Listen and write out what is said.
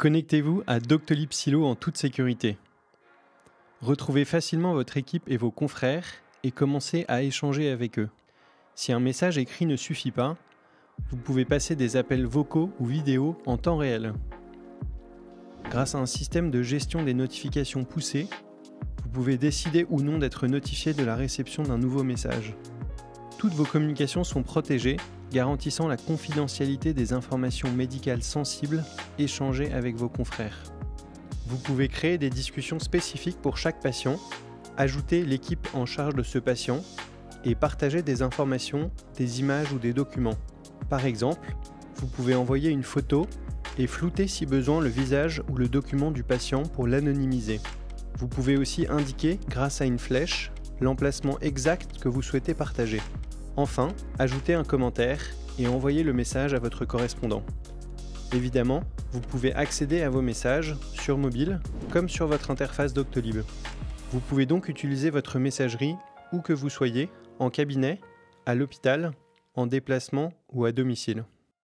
Connectez-vous à Doctolib Silo en toute sécurité. Retrouvez facilement votre équipe et vos confrères et commencez à échanger avec eux. Si un message écrit ne suffit pas, vous pouvez passer des appels vocaux ou vidéo en temps réel. Grâce à un système de gestion des notifications poussées, vous pouvez décider ou non d'être notifié de la réception d'un nouveau message. Toutes vos communications sont protégées garantissant la confidentialité des informations médicales sensibles échangées avec vos confrères. Vous pouvez créer des discussions spécifiques pour chaque patient, ajouter l'équipe en charge de ce patient et partager des informations, des images ou des documents. Par exemple, vous pouvez envoyer une photo et flouter si besoin le visage ou le document du patient pour l'anonymiser. Vous pouvez aussi indiquer, grâce à une flèche, l'emplacement exact que vous souhaitez partager. Enfin, ajoutez un commentaire et envoyez le message à votre correspondant. Évidemment, vous pouvez accéder à vos messages sur mobile comme sur votre interface Doctolib. Vous pouvez donc utiliser votre messagerie où que vous soyez, en cabinet, à l'hôpital, en déplacement ou à domicile.